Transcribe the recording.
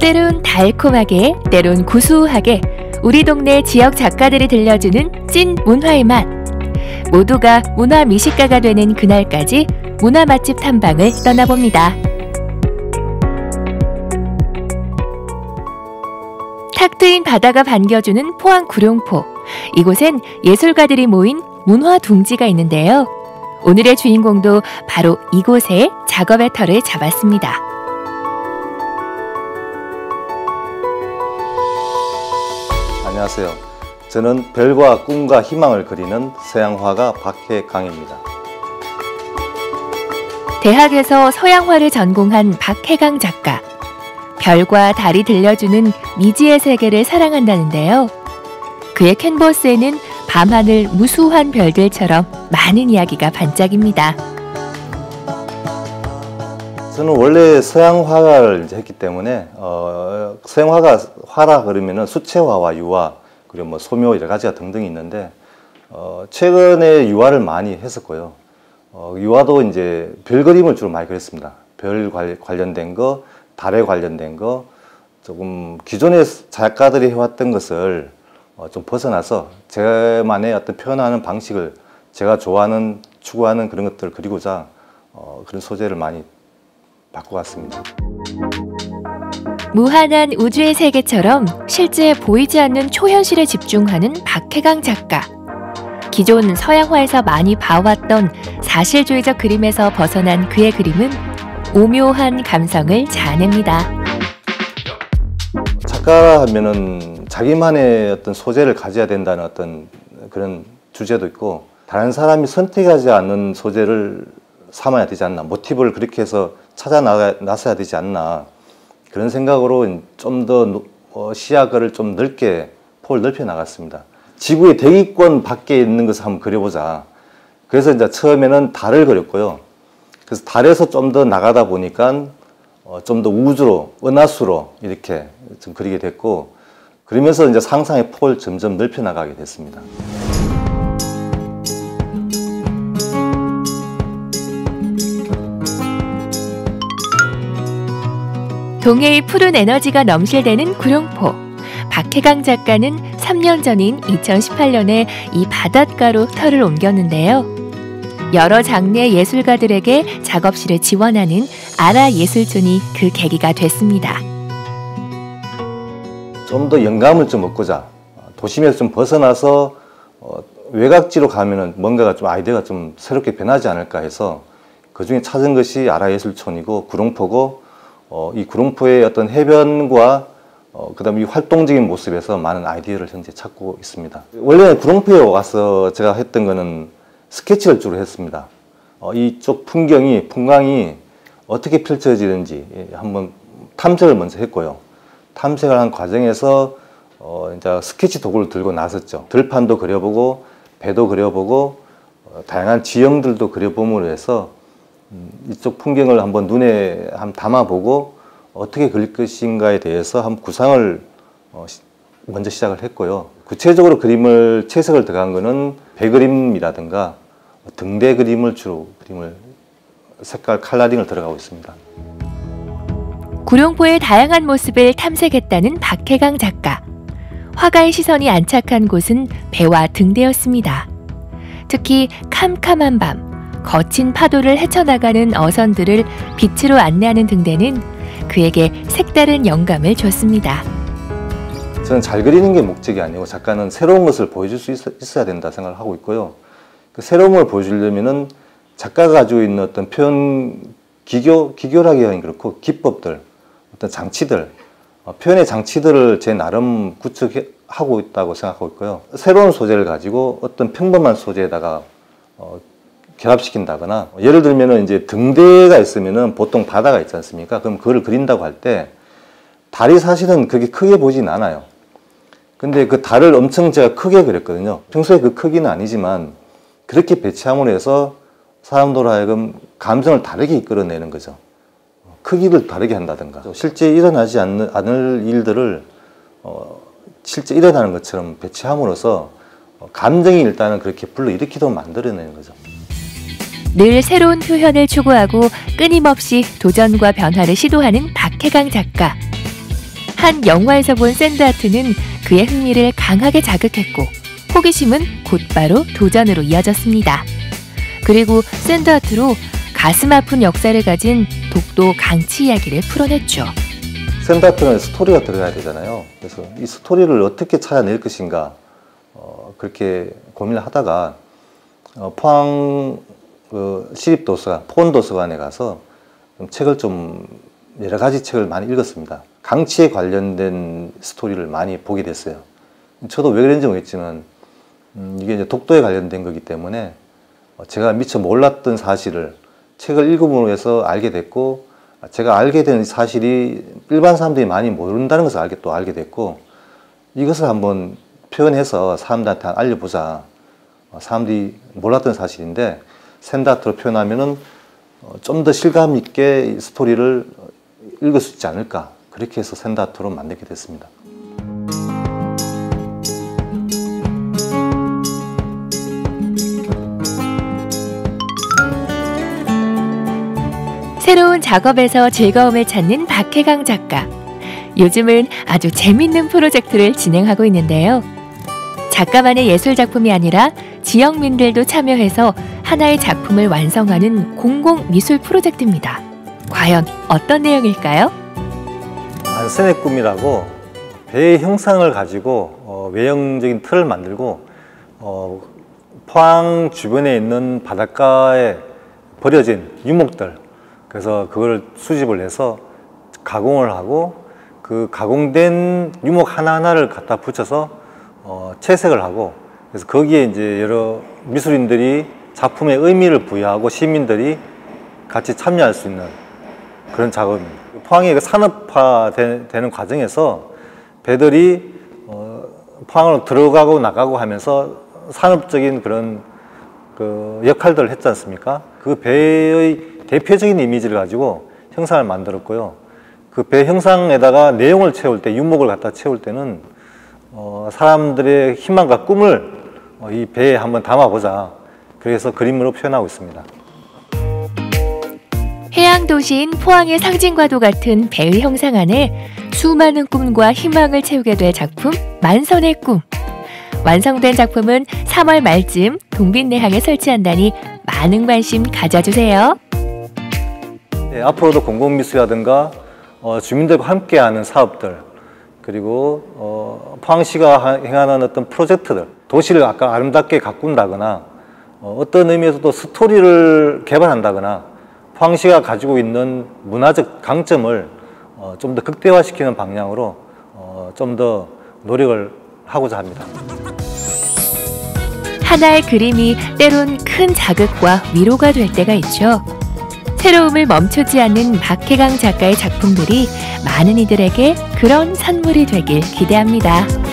때론 달콤하게, 때론 구수하게 우리 동네 지역 작가들이 들려주는 찐 문화의 맛. 모두가 문화 미식가가 되는 그날까지 문화 맛집 탐방을 떠나봅니다. 탁 트인 바다가 반겨주는 포항 구룡포. 이곳엔 예술가들이 모인 문화 둥지가 있는데요. 오늘의 주인공도 바로 이곳에 작업의 터를 잡았습니다. 안녕하세요. 저는 별과 꿈과 희망을 그리는 서양화가 박혜강입니다. 대학에서 서양화를 전공한 박혜강 작가. 별과 달이 들려주는 미지의 세계를 사랑한다는데요. 그의 캔버스에는 밤하늘 무수한 별들처럼 많은 이야기가 반짝입니다. 저는 원래 서양화를 이제 했기 때문에 어, 서양 화가 화라 그러면은 수채화와 유화 그리고 뭐 소묘 여러 가지가 등등이 있는데 어, 최근에 유화를 많이 했었고요. 어, 유화도 이제 별 그림을 주로 많이 그렸습니다. 별 관련된 거, 달에 관련된 거, 조금 기존의 작가들이 해왔던 것을 어, 좀 벗어나서 제만의 어떤 표현하는 방식을 제가 좋아하는 추구하는 그런 것들을 그리고자 어, 그런 소재를 많이 바꿔왔습니다. 무한한 우주의 세계처럼 실제 보이지 않는 초현실에 집중하는 박혜강 작가. 기존 서양화에서 많이 봐왔던 사실주의적 그림에서 벗어난 그의 그림은 오묘한 감성을 자냅니다. 작가 하면은 자기만의 어떤 소재를 가져야 된다는 어떤 그런 주제도 있고 다른 사람이 선택하지 않는 소재를 삼아야 되지 않나 모티브를 그렇게 해서 찾아 나서야 되지 않나 그런 생각으로 좀더 어, 시야를 좀 넓게 폭을 넓혀 나갔습니다. 지구의 대기권 밖에 있는 것을 한번 그려보자. 그래서 이제 처음에는 달을 그렸고요. 그래서 달에서 좀 더 나가다 보니까 어, 좀더 우주로, 은하수로 이렇게 좀 그리게 됐고, 그러면서 이제 상상의 폭을 점점 넓혀 나가게 됐습니다. 동해의 푸른 에너지가 넘실대는 구룡포. 박혜강 작가는 3년 전인 2018년에 이 바닷가로 터를 옮겼는데요. 여러 장르의 예술가들에게 작업실을 지원하는 아라 예술촌이 그 계기가 됐습니다. 좀 더 영감을 좀 얻고자 도심에서 좀 벗어나서 어, 외곽지로 가면은 뭔가가 좀 아이디어가 좀 새롭게 변하지 않을까 해서 그 중에 찾은 것이 아라 예술촌이고 구룡포고 어, 이 구룡포의 어떤 해변과 어, 그 다음에 이 활동적인 모습에서 많은 아이디어를 현재 찾고 있습니다. 원래 구룡포에 와서 제가 했던 거는 스케치를 주로 했습니다. 어, 이쪽 풍경이, 풍광이 어떻게 펼쳐지는지 예, 한번 탐색을 먼저 했고요. 탐색을 한 과정에서 어, 이제 스케치 도구를 들고 나섰죠. 들판도 그려보고, 배도 그려보고, 어, 다양한 지형들도 그려봄으로 해서 음, 이쪽 풍경을 한번 눈에 한번 담아보고 어떻게 그릴 것인가에 대해서 한번 구상을 어, 먼저 시작을 했고요. 구체적으로 그림을 채색을 들어간 거는 배그림이라든가 등대 그림을 주로 그림을 색깔 칼라링을 들어가고 있습니다. 구룡포의 다양한 모습을 탐색했다는 박혜강 작가. 화가의 시선이 안착한 곳은 배와 등대였습니다. 특히 캄캄한 밤, 거친 파도를 헤쳐나가는 어선들을 빛으로 안내하는 등대는 그에게 색다른 영감을 줬습니다. 저는 잘 그리는 게 목적이 아니고 작가는 새로운 것을 보여줄 수 있어, 야 된다 생각을 하고 있고요. 그 새로운 걸 보여주려면은 작가가 가지고 있는 어떤 표현 기교 기교라기 하긴 그렇고 기법들 어떤 장치들 어, 표현의 장치들을 제 나름 구축하고 있다고 생각하고 있고요. 새로운 소재를 가지고 어떤 평범한 소재에다가 어, 결합시킨다거나 예를 들면은 이제 등대가 있으면은 보통 바다가 있지 않습니까? 그럼 그걸 그린다고 할 때 달이 사실은 그게 크게 보진 않아요. 근데 그 달을 엄청 제가 크게 그렸거든요. 평소에 그 크기는 아니지만 그렇게 배치함으로 해서 사람들 하여금 감정을 다르게 이끌어내는 거죠. 크기를 다르게 한다든가 실제 일어나지 않는, 않을 일들을 어, 실제 일어나는 것처럼 배치함으로써 감정이 일단은 그렇게 불러일으키도 만들어내는 거죠. 늘 새로운 표현을 추구하고 끊임없이 도전과 변화를 시도하는 박혜강 작가. 한 영화에서 본 샌드아트는 그의 흥미를 강하게 자극했고 호기심은 곧바로 도전으로 이어졌습니다. 그리고 sand art로 가슴 아픈 역사를 가진 독도 강치 이야기를 풀어냈죠. sand art는 스토리가 들어가야 되잖아요. 그래서 이 스토리를 어떻게 찾아낼 것인가 어, 그렇게 고민을 하다가 어, 포항 그 시립도서관, 포은도서관에 가서 좀 책을 좀 여러 가지 책을 많이 읽었습니다. 강치에 관련된 스토리를 많이 보게 됐어요. 저도 왜 그런지 모르겠지만 음, 이게 이제 독도에 관련된 거기 때문에 어, 제가 미처 몰랐던 사실을 책을 읽음으로 해서 알게 됐고 제가 알게 된 사실이 일반 사람들이 많이 모른다는 것을 알게 또 알게 됐고 이것을 한번 표현해서 사람들한테 알려보자. 어, 사람들이 몰랐던 사실인데 샌다트로 표현하면은 어, 좀더 실감 있게 스토리를 읽을 수 있지 않을까. 그렇게 해서 샌다트로 만들게 됐습니다. 작업에서 즐거움을 찾는 박혜강 작가. 요즘은 아주 재밌는 프로젝트를 진행하고 있는데요. 작가만의 예술 작품이 아니라 지역민들도 참여해서 하나의 작품을 완성하는 공공 미술 프로젝트입니다. 과연 어떤 내용일까요? 안선의 꿈이라고 배의 형상을 가지고 어, 외형적인 틀을 만들고 어, 포항 주변에 있는 바닷가에 버려진 유목들 그래서 그걸 수집을 해서 가공을 하고 그 가공된 유목 하나하나를 갖다 붙여서 어, 채색을 하고 그래서 거기에 이제 여러 미술인들이 작품의 의미를 부여하고 시민들이 같이 참여할 수 있는 그런 작업입니다. 포항이 그 산업화 되는 과정에서 배들이 어, 포항으로 들어가고 나가고 하면서 산업적인 그런 그 역할들을 했지 않습니까? 그 배의 대표적인 이미지를 가지고 형상을 만들었고요. 그 배 형상에다가 내용을 채울 때, 유목을 갖다 채울 때는 어, 사람들의 희망과 꿈을 어, 이 배에 한번 담아보자. 그래서 그림으로 표현하고 있습니다. 해양 도시인 포항의 상징과도 같은 배의 형상 안에 수많은 꿈과 희망을 채우게 될 작품 만선의 꿈. 완성된 작품은 3월 말쯤 동빈내항에 설치한다니 많은 관심 가져주세요. 네, 앞으로도 공공미술이라든가 어, 주민들과 함께하는 사업들 그리고 어, 포항시가 행하는 어떤 프로젝트들 도시를 아까 아름답게 가꾼다거나 어, 어떤 의미에서 도 스토리를 개발한다거나 포항시가 가지고 있는 문화적 강점을 어, 좀 더 극대화시키는 방향으로 어, 좀 더 노력을 하고자 합니다. 하나의 그림이 때론 큰 자극과 위로가 될 때가 있죠. 새로움을 멈추지 않는 박혜강 작가의 작품들이 많은 이들에게 그런 선물이 되길 기대합니다.